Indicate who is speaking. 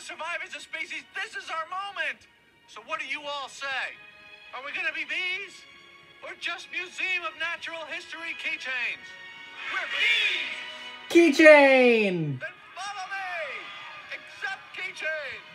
Speaker 1: to survive as a species. This is our moment. So what do you all say? Are we going to be bees? Or just Museum of Natural History keychains? We're bees!
Speaker 2: Keychain!
Speaker 1: Keychain!